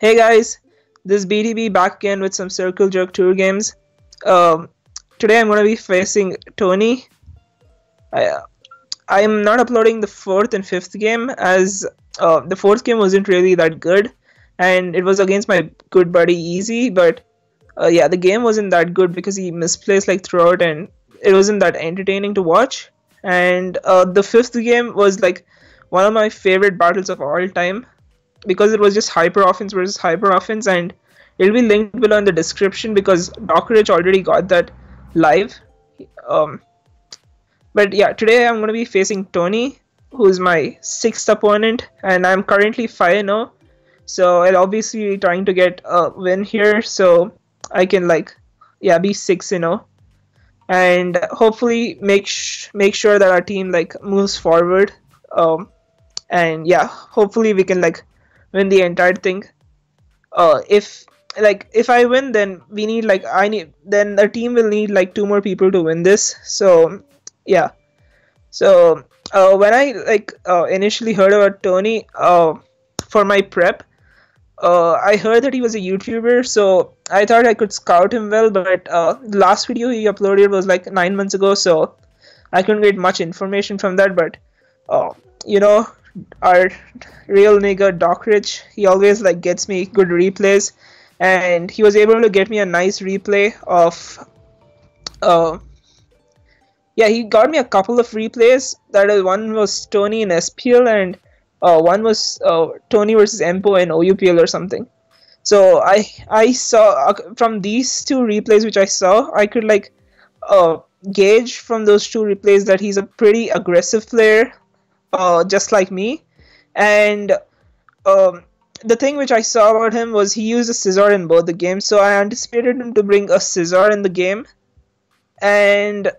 Hey guys, this is BTB back again with some Circle Jerk Tour games. Um, today I'm going to be facing Tony. I, I'm not uploading the fourth and fifth game as uh, the fourth game wasn't really that good and it was against my good buddy Easy, but uh, yeah, the game wasn't that good because he misplaced like throughout and it wasn't that entertaining to watch. And uh, the fifth game was like one of my favorite battles of all time because it was just hyper offense versus hyper offense and it'll be linked below in the description because Dokkerich already got that live. Um, but yeah, today I'm going to be facing Tony, who's my sixth opponent, and I'm currently 5 0. So I'll obviously be trying to get a win here so I can, like, yeah, be 6 0. And hopefully make sh- make sure that our team like moves forward. Um, and yeah, hopefully we can like win the entire thing. Uh, if like if I win, then we need like I need then the team will need like two more people to win this. So yeah. So uh, when I like uh, initially heard about Tony uh, for my prep, uh, I heard that he was a YouTuber, so I thought I could scout him well. But uh, the last video he uploaded was like nine months ago, so I couldn't get much information from that. But uh, you know, our real nigga Dokkerich, he always like gets me good replays, and he was able to get me a nice replay of. Uh, yeah, he got me a couple of replays. That is, one was Tony in SPL, and uh, one was uh, Tony versus Empo in OUPL or something. So I I saw uh, from these two replays which I saw, I could like uh, gauge from those two replays that he's a pretty aggressive player uh, just like me. And um, the thing which I saw about him was he used a Scizor in both the games, so I anticipated him to bring a Scizor in the game. And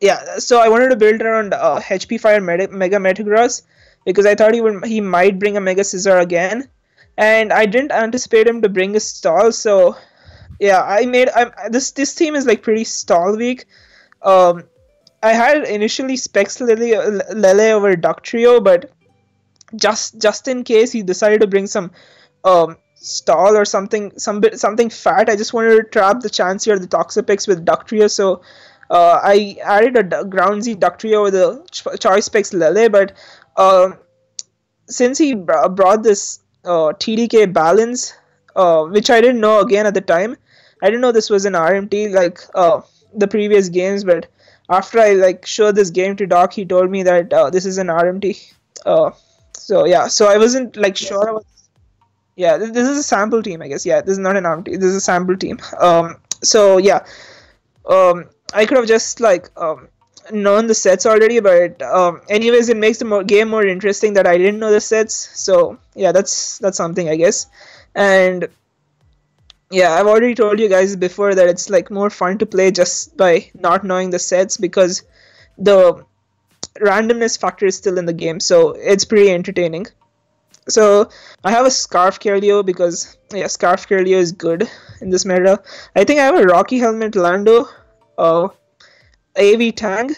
yeah, so I wanted to build around uh, HP Fire Mega, Mega Metagross because I thought he would he might bring a Mega Scizor again, and I didn't anticipate him to bring a stall. So yeah, I made I'm, this this team is like pretty stall weak. Um, I had initially Specs Lele, Lele over Dugtrio, but just just in case he decided to bring some um, stall or something some bit something fat, I just wanted to trap the Chansey or the Toxapex with Dugtrio. So uh, I added a Ground Z Dugtrio with a Ch- Choice Specs Lele, but uh, since he br- brought this uh, TDK balance, uh, which I didn't know again at the time, I didn't know this was an RMT like uh, the previous games, but after I like showed this game to Doc, he told me that uh, this is an RMT. Uh, so yeah, so I wasn't like sure about. Yeah, this, this is a sample team, I guess. Yeah, this is not an RMT. This is a sample team. Um, so yeah, um, I could have just like um, known the sets already, but um, anyways, it makes the more, game more interesting that I didn't know the sets. So yeah, that's that's something I guess. And yeah, I've already told you guys before that it's like more fun to play just by not knowing the sets because the randomness factor is still in the game, so it's pretty entertaining. So I have a Scarf Keldeo because yeah, Scarf Keldeo is good in this meta. I think I have a Rocky Helmet Lando, uh, AV Tang,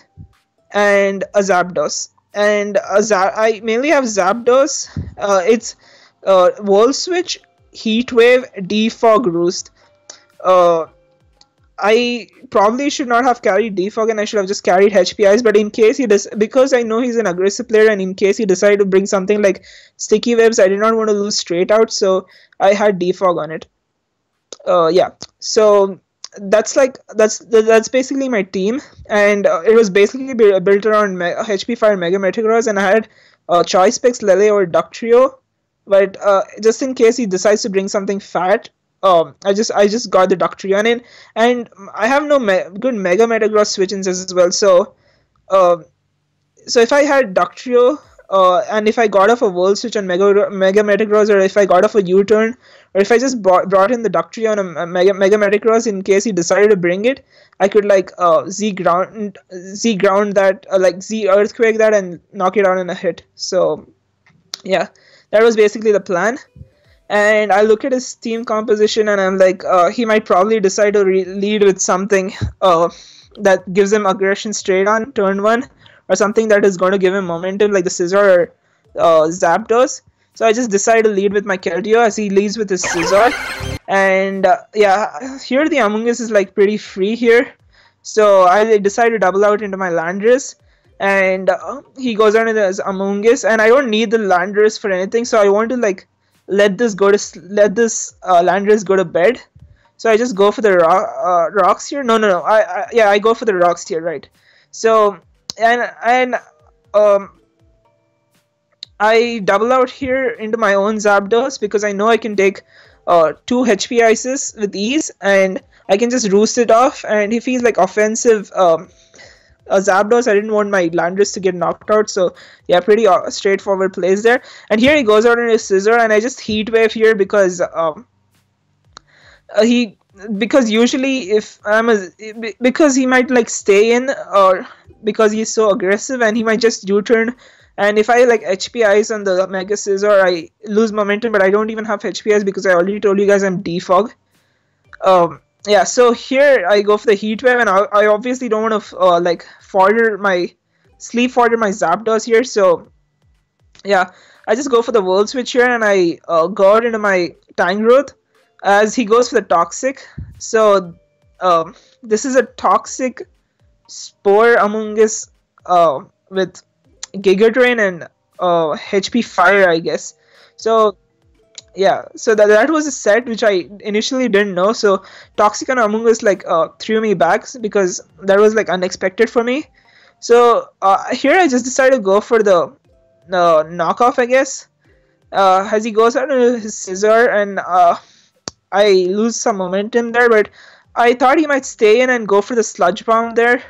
and a Zapdos. And a Zap- I mainly have Zapdos. Uh, it's uh, Volt Switch Heatwave, Defog, Roost. Uh, I probably should not have carried Defog and I should have just carried HP Ice, but in case he does, because I know he's an aggressive player and in case he decided to bring something like Sticky Webs, I did not want to lose straight out, so I had Defog on it. Uh, yeah, so that's like that's that's basically my team, and uh, it was basically built around Me- HP Fire Mega Metagross, and I had uh, Choice Specs, Lele, or Dugtrio but uh, just in case he decides to bring something fat um, I just I just got the Dugtrio in, and I have no me- good Mega Metagross switch-ins as well. So, uh, so if I had Dugtrio, uh, and if I got off a Volt Switch on Mega Mega Metagross, or if I got off a U-turn, or if I just brought, brought in the Dugtrio on a Mega Mega Metagross in case he decided to bring it, I could like uh, Z ground Z ground that uh, like Z Earthquake that and knock it out in a hit. So, yeah that was basically the plan and i look at his team composition and i'm like uh, he might probably decide to re- lead with something uh, that gives him aggression straight on turn one or something that is going to give him momentum like the Scizor or uh, zapdos So I just decide to lead with my Keldeo as he leads with his Scizor. And uh, yeah, here the Amoonguss is like pretty free here. So I decide to double out into my Landorus. And uh, he goes on as Amoonguss. And I don't need the Landorus for anything. So I want to like let this go to let this uh, Landorus go to bed. So I just go for the ro uh, rocks here. No, no, no. I, I yeah, I go for the rocks here, right? So and and um I double out here into my own Zapdos because I know I can take uh, two HP ices with ease and I can just roost it off and if he's like offensive um, a Zapdos I didn't want my Landorus to get knocked out so yeah pretty uh, straightforward plays there and here he goes out in his Scizor, and I just heat wave here because um, uh, he because usually if I'm a because he might like stay in or because he's so aggressive and he might just U-turn and if I like HP Ice on the Mega Scizor, I lose momentum, but I don't even have HP Ice because I already told you guys I'm defog. Um, yeah, so here I go for the Heat Wave, and I, I obviously don't want to uh, like fodder my sleep fodder my Zapdos here, so yeah, I just go for the Volt Switch here, and I uh, go out into my Tangrowth as he goes for the Toxic. So um, this is a Toxic Spore Amoonguss uh, with Giga Drain and uh, HP Fire, I guess. So yeah, so that that was a set which I initially didn't know. So Toxic and Amoonguss like uh, threw me back because that was like unexpected for me. So uh, here I just decided to go for the uh, knockoff, I guess. Uh, as he goes out of his Scizor and uh, I lose some momentum there, but I thought he might stay in and go for the Sludge Bomb there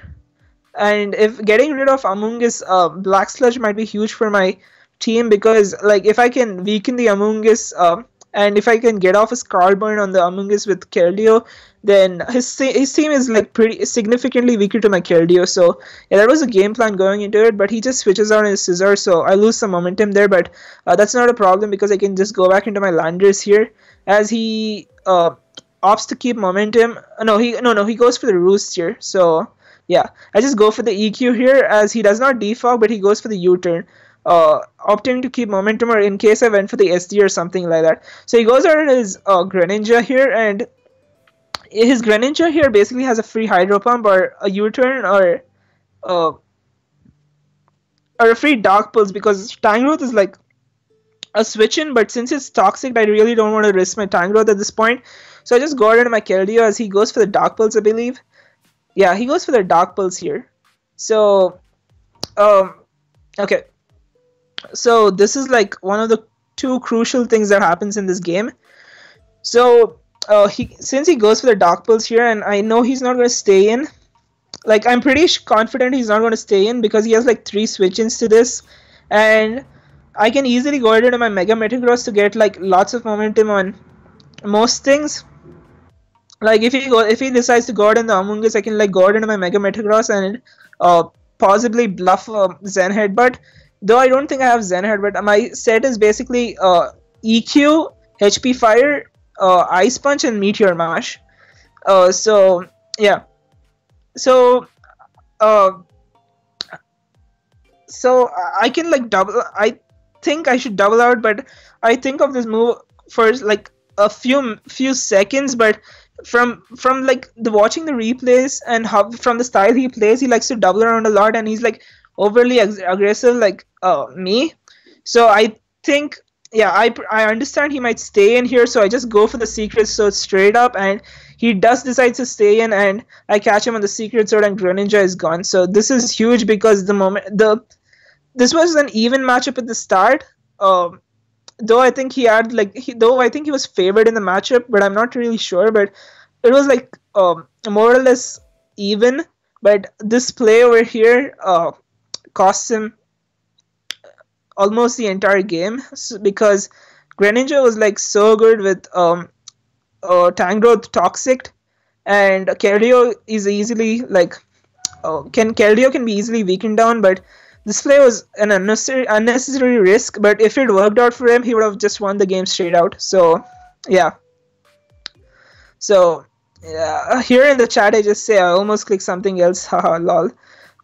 and if getting rid of Amoonguss uh, Black Sludge might be huge for my team because like if I can weaken the Amoonguss uh, and if I can get off a Burn on the Amoonguss with Keldeo, then his his team is like pretty significantly weaker to my Keldeo. So yeah, that was a game plan going into it, but he just switches out his Scizor, so I lose some momentum there. But uh, that's not a problem because I can just go back into my Landorus here as he uh, opts to keep momentum. No, he no no he goes for the Roost here. So yeah, I just go for the EQ here as he does not defog, but he goes for the U-turn. Uh, opting to keep momentum or in case I went for the SD or something like that. So he goes out in his uh, Greninja here and his Greninja here basically has a free Hydro Pump or a U-turn or uh, or a free Dark Pulse because Tangrowth is like a switch in but since it's toxic I really don't want to risk my Tangrowth at this point. So I just go out my Keldeo as he goes for the Dark Pulse I believe yeah, he goes for the Dark Pulse here. So, um, okay. So this is like one of the two crucial things that happens in this game. So, uh, he since he goes for the Dark Pulse here, and I know he's not going to stay in. Like I'm pretty confident he's not going to stay in because he has like three switch-ins to this, and I can easily go ahead into my Mega Metagross to get like lots of momentum on most things like if he go if he decides to go out in the Amoonguss, I can like go out into my Mega Metagross and uh, possibly bluff uh, Zen Headbutt. Though I don't think I have Zen Head, but My set is basically uh, EQ, HP Fire, uh, Ice Punch, and Meteor Mash. Uh, so yeah, so uh, so I can like double. I think I should double out, but I think of this move for like a few few seconds, but from from like the watching the replays and how from the style he plays, he likes to double around a lot, and he's like overly ag- aggressive like uh, me. So I think yeah, I I understand he might stay in here, so I just go for the secret sword straight up, and he does decide to stay in, and I catch him on the secret sword, and Greninja is gone. So this is huge because the moment the this was an even matchup at the start. Um, though I think he had like he, though I think he was favored in the matchup, but I'm not really sure. But it was like um, more or less even. But this play over here uh, cost him almost the entire game because Greninja was like so good with um, uh, Tangrowth Toxic, and Keldeo is easily like uh, can Keldeo can be easily weakened down, but this play was an unnecessary unnecessary risk, but if it worked out for him, he would have just won the game straight out. So, yeah. So, yeah, here in the chat, I just say I almost clicked something else. Haha, lol.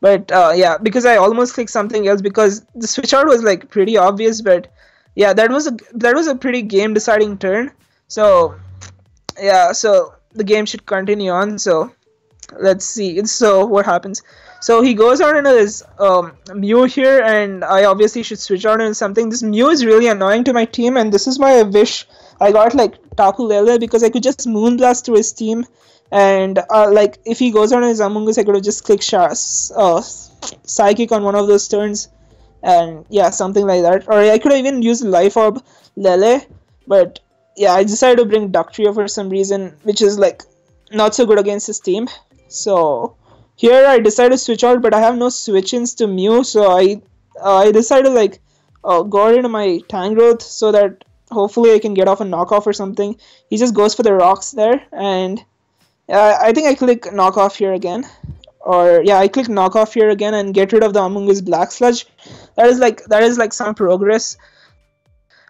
But uh, yeah, because I almost clicked something else because the switch out was like pretty obvious, but yeah, that was a that was a pretty game deciding turn. So yeah, so the game should continue on. So let's see. So what happens? So he goes on into this um, Mew here, and I obviously should switch out into something. This Mew is really annoying to my team, and this is my wish. I got like Tapu Lele because I could just Moonblast to his team, and uh, like if he goes on his Amoonguss, I could have just clicked Shas, uh, Psychic on one of those turns, and yeah, something like that. Or I could have even used Life Orb Lele, but yeah, I decided to bring Dugtrio for some reason, which is like not so good against his team. So here I decided to switch out, but I have no switch-ins to Mew, so I uh, I decided to like uh, go into my Tangrowth so that hopefully I can get off a knockoff or something. He just goes for the rocks there, and uh, I think I click knockoff here again. Or yeah, I click knockoff here again and get rid of the Amoonguss Black Sludge. That is like that is like some progress.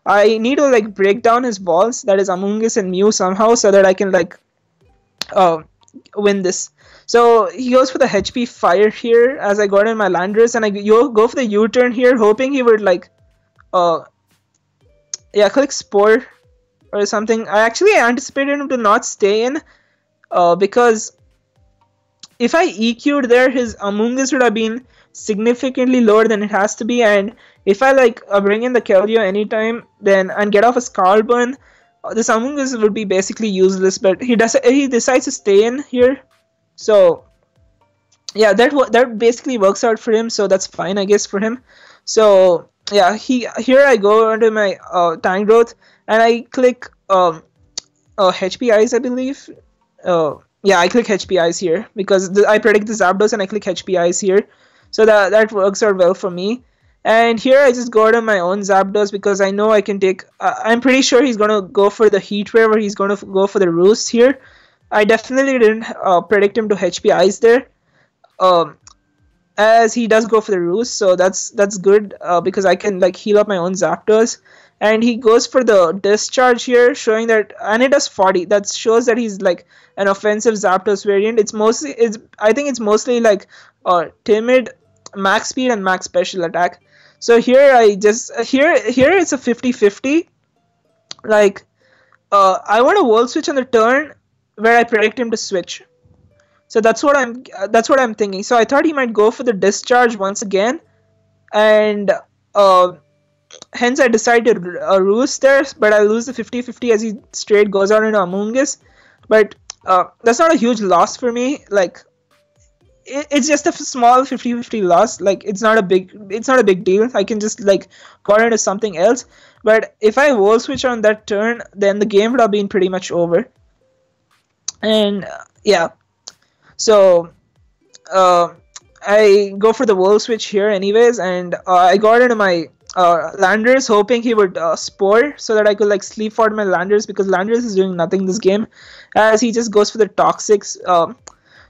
I need to like break down his balls, that is Amoonguss and Mew somehow, so that I can like uh, win this. So he goes for the HP fire here as I got in my Landorus and I go for the U-turn here hoping he would like uh yeah click Spore or something. I actually anticipated him to not stay in uh, because if I EQ'd there his Amoonguss would have been significantly lower than it has to be and if I like uh, bring in the Keldeo anytime then and get off a Scald Burn uh, this Amoonguss would be basically useless but he does he decides to stay in here so yeah, that that basically works out for him. So that's fine, I guess, for him. So yeah, he here I go into my uh, time Tangrowth and I click um, uh, HP Ice, I believe. Uh, yeah, I click HP Ice here because the, I predict the Zapdos and I click HP Ice here. So that that works out well for me. And here I just go to my own Zapdos because I know I can take. Uh, I'm pretty sure he's gonna go for the Heat Wave or he's gonna go for the Roost here. I definitely didn't uh, predict him to HP Ice there. Um, as he does go for the roost, so that's that's good uh, because I can like heal up my own Zapdos. And he goes for the discharge here, showing that, and it does 40. That shows that he's like an offensive Zapdos variant. It's mostly, it's I think it's mostly like uh, timid, max speed, and max special attack. So here I just here here it's a 50-50. Like uh, I want a volt switch on the turn where I predict him to switch. So that's what I'm that's what I'm thinking. So I thought he might go for the discharge once again, and uh, hence I decided to uh, roost there. But I lose the 50-50 as he straight goes out into Amoonguss. But uh, that's not a huge loss for me. Like it, it's just a small 50-50 loss. Like it's not a big it's not a big deal. I can just like go into something else. But if I volt switch on that turn, then the game would have been pretty much over and uh, yeah so uh, I go for the volt switch here anyways and uh, I got into my uh, Landorus hoping he would uh, spore so that I could like sleep for my Landorus because Landorus is doing nothing this game as he just goes for the toxics um,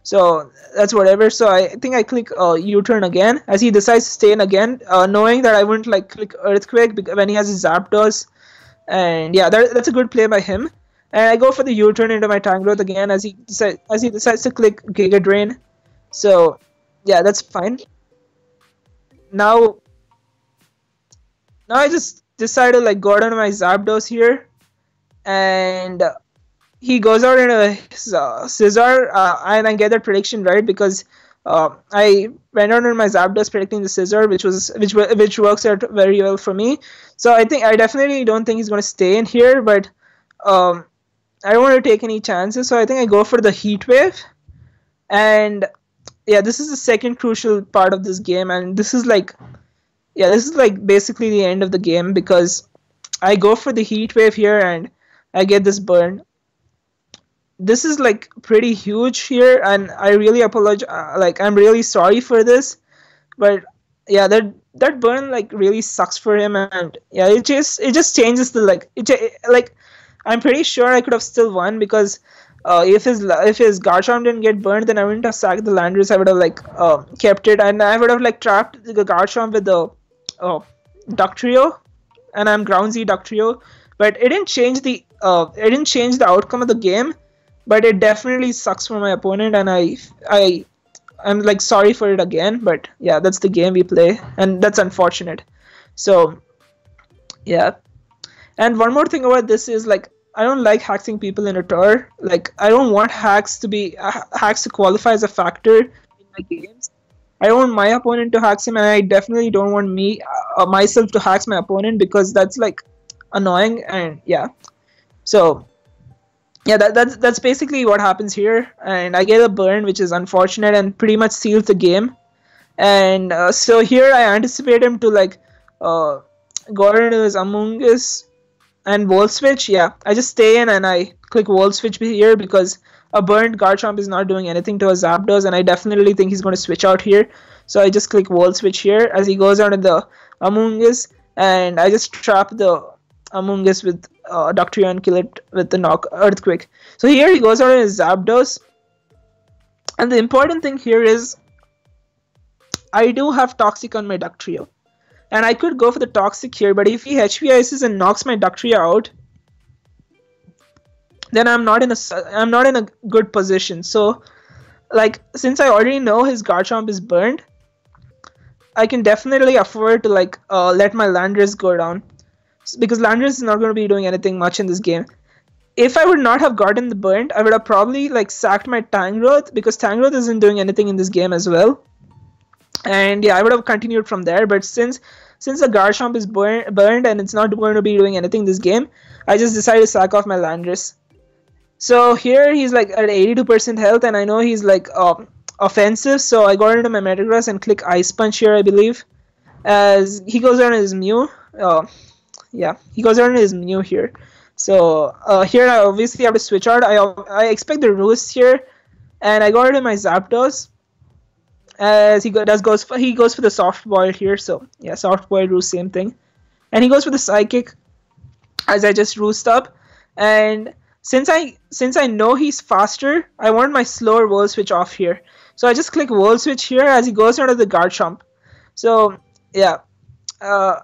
so that's whatever so I think I click uh, U-turn again as he decides to stay in again uh, knowing that I wouldn't like click Earthquake when he has his Zapdos and yeah that, that's a good play by him and I go for the U-turn into my Tangrowth again as he as he decides to click Giga Drain. So yeah, that's fine. Now, now I just decided like go down to my Zapdos here, and he goes out in a uh, Scizor, uh, and I get that prediction right because uh, I went out on my Zapdos predicting the Scizor, which was which which works out very well for me. So I think I definitely don't think he's going to stay in here, but um, I don't want to take any chances, so I think I go for the heat wave. And yeah, this is the second crucial part of this game, and this is like, yeah, this is like basically the end of the game because I go for the heat wave here and I get this burn. This is like pretty huge here, and I really apologize. Uh, like, I'm really sorry for this, but yeah, that that burn like really sucks for him, and yeah, it just it just changes the like it like I'm pretty sure I could have still won because uh, if his if his Garchomp didn't get burned, then I wouldn't have sacked the Landorus. I would have like uh, kept it, and I would have like trapped the Garchomp with the uh, Dugtrio, and I'm Ground Z Dugtrio. But it didn't change the uh, it didn't change the outcome of the game. But it definitely sucks for my opponent, and I I I'm like sorry for it again. But yeah, that's the game we play, and that's unfortunate. So Yeah. And one more thing about this is like I don't like hacking people in a tour. Like I don't want hacks to be uh, hacks to qualify as a factor in my games. I don't want my opponent to hack him, and I definitely don't want me uh, myself to hack my opponent because that's like annoying and yeah. So yeah, that, that's that's basically what happens here, and I get a burn, which is unfortunate and pretty much seals the game. And uh, so here I anticipate him to like uh, go into his Amoonguss and volt Switch. Yeah, I just stay in and I click volt Switch here because a burned Garchomp is not doing anything to a Zapdos, and I definitely think he's going to switch out here. So I just click Volt Switch here as he goes onto the Amoonguss, and I just trap the Amoonguss with uh, Dugtrio and kill it with the knock Earthquake. So here he goes on his Zapdos. And the important thing here is I do have Toxic on my Dugtrio. And I could go for the Toxic here, but if he HP Ices and knocks my Dugtrio out, then I'm not in a I'm not in a good position. So, like since I already know his Garchomp is burned, I can definitely afford to like uh, let my Landorus go down because Landorus is not going to be doing anything much in this game. If I would not have gotten the burnt, I would have probably like sacked my Tangrowth because Tangrowth isn't doing anything in this game as well. And yeah, I would have continued from there. But since since the Garchomp is burn, burned and it's not going to be doing anything this game, I just decided to sack off my Landorus. So here he's like at 82% health, and I know he's like um, offensive. So I go into my Metagross and click Ice Punch here, I believe. As he goes on his Mew. Uh, yeah he goes around his Mew here so uh, here I obviously have to switch out I, I expect the roost here and I go into my Zapdos as he go, does goes for, he goes for the soft boil here so yeah soft boil roost same thing and he goes for the psychic as I just roost up and since I since I know he's faster I want my slower Volt Switch off here so I just click Volt Switch here as he goes out of the Garchomp so yeah uh,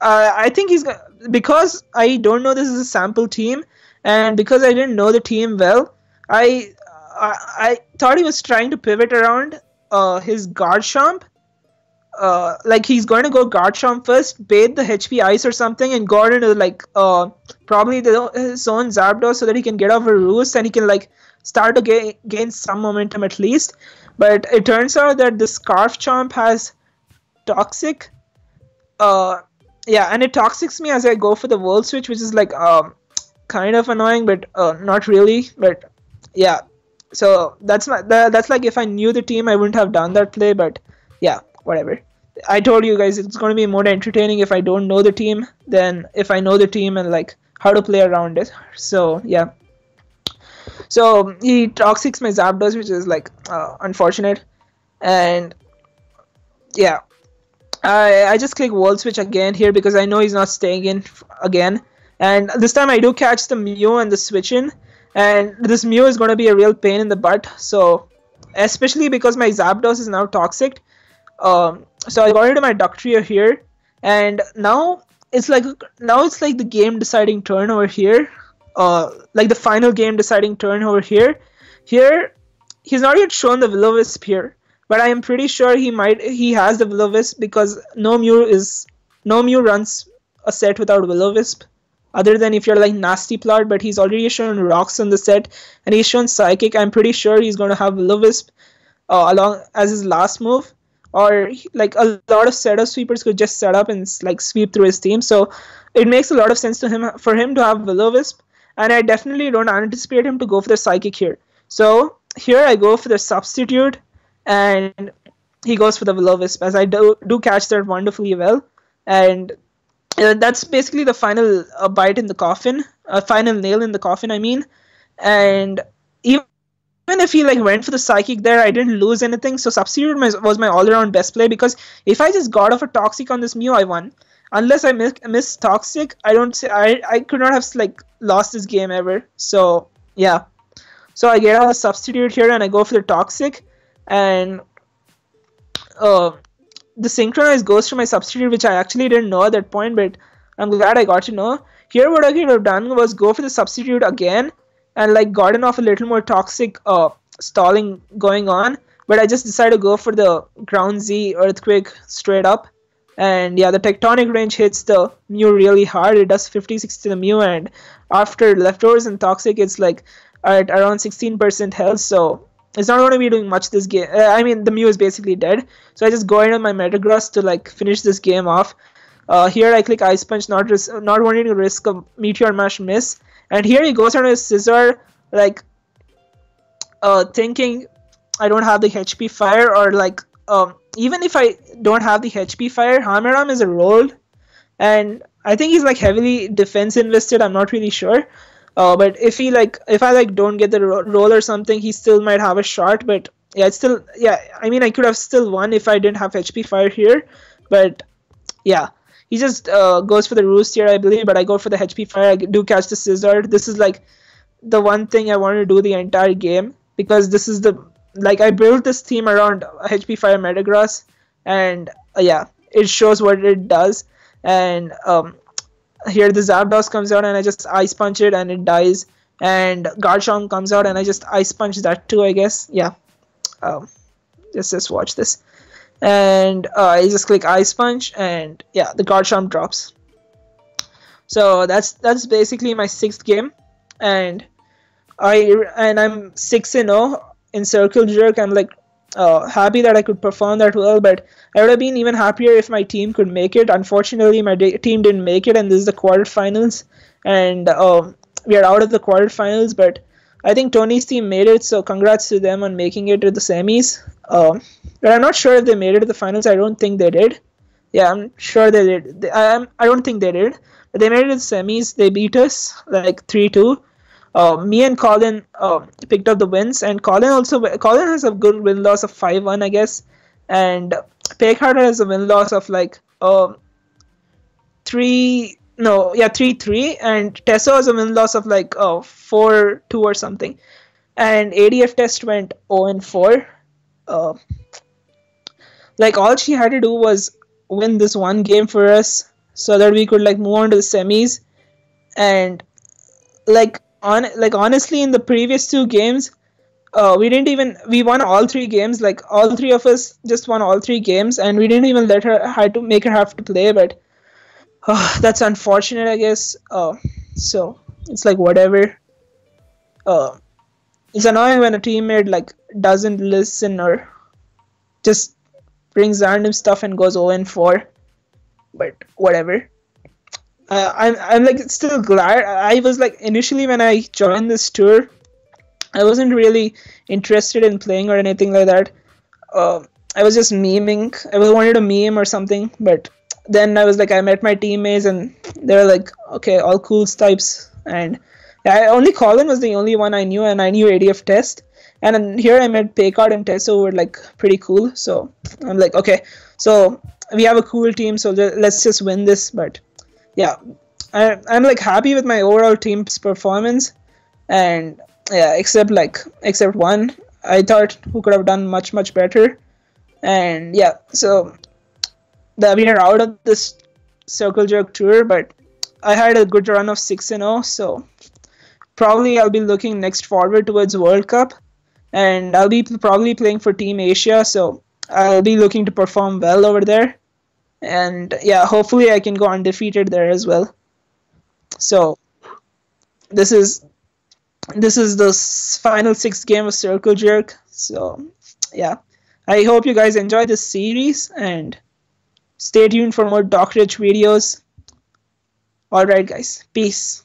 uh, I think he's because I don't know this is a sample team, and because I didn't know the team well, I I, I thought he was trying to pivot around uh, his Garchomp. Uh, like he's going to go Garchomp first, bait the HP Ice or something, and go into like uh, probably the, his own Zapdos so that he can get off a roost and he can like start to gain gain some momentum at least. But it turns out that the Scarf Chomp has Toxic. Uh, yeah, and it toxics me as I go for the Volt Switch, which is like um kind of annoying, but uh, not really. But yeah, so that's my that's like if I knew the team, I wouldn't have done that play. But yeah, whatever. I told you guys it's going to be more entertaining if I don't know the team than if I know the team and like how to play around it. So yeah. So he toxics my Zapdos, which is like uh, unfortunate, and yeah, I, I just click Volt Switch again here because I know he's not staying in again. And this time I do catch the Mew and the switch in. And this Mew is going to be a real pain in the butt. So, especially because my Zapdos is now toxic. Um, so I got into my Dugtrio here. And now it's like now it's like the game deciding turn over here. Uh, like the final game deciding turn over here. Here, he's not yet shown the Will-O-Wisp here but I am pretty sure he might he has the Will-O-Wisp because no Mew is no Mew runs a set without Will-O-Wisp. Other than if you're like nasty plot, but he's already shown rocks on the set and he's shown psychic. I'm pretty sure he's gonna have Will-O-Wisp uh, along as his last move. Or like a lot of setup sweepers could just set up and like sweep through his team. So it makes a lot of sense to him for him to have Will-O-Wisp. And I definitely don't anticipate him to go for the psychic here. So here I go for the substitute and he goes for the Will-O-Wisp as I do do catch that wonderfully well, and uh, that's basically the final uh, bite in the coffin, a uh, final nail in the coffin. I mean, and even if he like went for the psychic there, I didn't lose anything. So substitute was my all-around best play because if I just got off a toxic on this Mew, I won. Unless I miss, miss toxic, I don't say I I could not have like lost this game ever. So yeah, so I get out a substitute here and I go for the toxic and uh, the synchronize goes to my substitute which I actually didn't know at that point but I'm glad I got to know here what I could have done was go for the substitute again and like gotten off a little more toxic uh, stalling going on but I just decided to go for the ground Z earthquake straight up And yeah, the tectonic rage hits the Mew really hard. It does 56 to the Mew, and after leftovers and toxic, it's like at around 16% health. So it's not going to be doing much this game. Uh, I mean, the Mew is basically dead. So I just go in on my Metagross to like finish this game off. Uh, here I click Ice Punch, not ris- not wanting to risk a Meteor Mash miss. And here he goes on his Scizor, like uh, thinking I don't have the HP Fire or like um, even if I don't have the HP Fire, Hammer Arm is a rolled, and I think he's like heavily defense invested. I'm not really sure. Uh, but if he like if I like don't get the ro- roll or something, he still might have a shot. But yeah, it's still yeah. I mean, I could have still won if I didn't have HP Fire here. But yeah, he just uh, goes for the roost here, I believe. But I go for the HP Fire. I do catch the Scizor. This is like the one thing I wanted to do the entire game because this is the like I built this team around HP Fire Metagross, and uh, yeah, it shows what it does. And um, here the Zapdos comes out, and I just Ice Punch it, and it dies. And Garchomp comes out, and I just Ice Punch that too, I guess. Yeah. Um, just just watch this, and uh, I just click Ice Punch, and yeah, the Garchomp drops. So that's that's basically my sixth game, and I and I'm six and zero in circle jerk. I'm like uh, happy that i could perform that well but i would have been even happier if my team could make it. Unfortunately my team didn't make it and this is the quarterfinals. And uh, we are out of the quarterfinals but i think tony's team made it so congrats to them on making it to the semis um, but i'm not sure if they made it to the finals. I don't think they did. Yeah i'm sure they did. They, I, I don't think they did. But they made it to the semis. They beat us like 3-2 uh, me and Colin uh, picked up the wins, and Colin also Colin has a good win loss of five one, I guess, and Paycard has a win loss of like uh, three no yeah three three, and Tessa has a win loss of like uh, four two or something, and ADF test went zero and four. Uh, like all she had to do was win this one game for us so that we could like move on to the semis. And like on like honestly in the previous two games uh, we didn't even we won all three games. Like all three of us just won all three games and we didn't even let her had to make her have to play but uh, that's unfortunate i guess. Uh, so it's like whatever. Uh, it's annoying when a teammate like doesn't listen or just brings random stuff and goes 0 and 4 but whatever uh, I'm I'm like still glad. I was like initially when I joined this tour, I wasn't really interested in playing or anything like that. Uh, I was just memeing. I was wanted a meme or something, but then I was like, I met my teammates and they were like, okay, all cool types. And I only Colin was the only one I knew, and I knew ADF test. And here I met Paycard and Tesso were like pretty cool. So I'm like, okay, so we have a cool team, so let's just win this. But yeah, I, I'm like happy with my overall team's performance, and yeah, except like except one, I thought who could have done much much better, and yeah, so the we are out of this circle jerk tour, but I had a good run of six and zero, oh, so probably I'll be looking next forward towards World Cup, and I'll be probably playing for Team Asia, so I'll be looking to perform well over there and yeah, hopefully I can go undefeated there as well. So this is this is the final sixth game of Circle Jerk. So yeah, I hope you guys enjoy this series and stay tuned for more Dokkerich videos. Alright guys, peace.